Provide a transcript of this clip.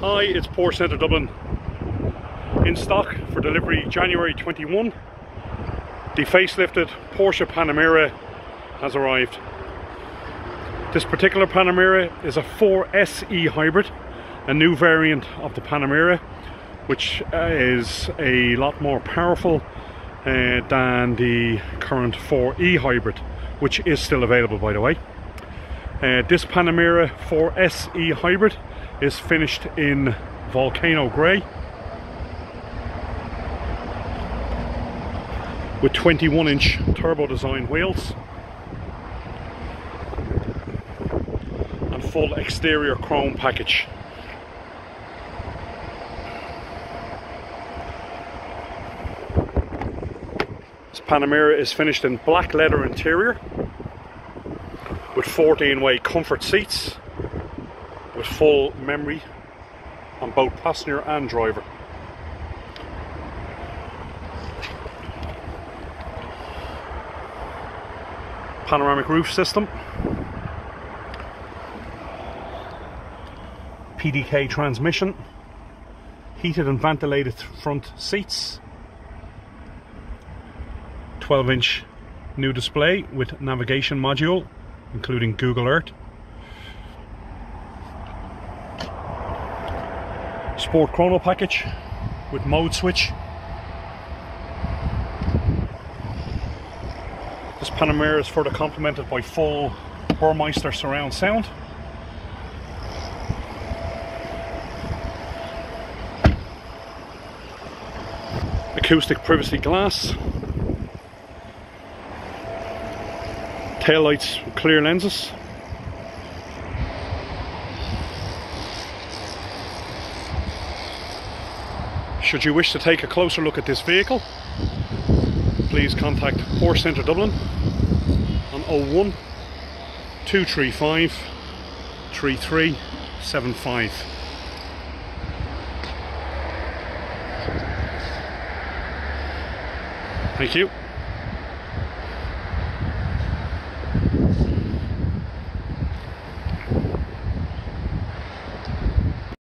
Hi, it's Porsche Centre Dublin in stock for delivery January 21. The facelifted Porsche Panamera has arrived. This particular Panamera is a 4SE hybrid, a new variant of the Panamera, which uh, is a lot more powerful uh, than the current 4E hybrid, which is still available by the way. Uh, this Panamera 4SE hybrid is finished in volcano grey with 21 inch turbo design wheels and full exterior chrome package. This Panamera is finished in black leather interior with 14 way comfort seats with full memory on both passenger and driver. Panoramic roof system. PDK transmission. Heated and ventilated front seats. 12 inch new display with navigation module including Google Earth. Sport chrono package with mode switch. This Panamera is further complemented by full Burmester surround sound. Acoustic privacy glass. Tail lights with clear lenses. Should you wish to take a closer look at this vehicle, please contact Porsche Centre Dublin on 01 235 3375. Thank you.